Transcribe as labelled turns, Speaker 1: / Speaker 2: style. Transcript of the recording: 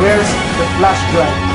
Speaker 1: Where's the flash drive?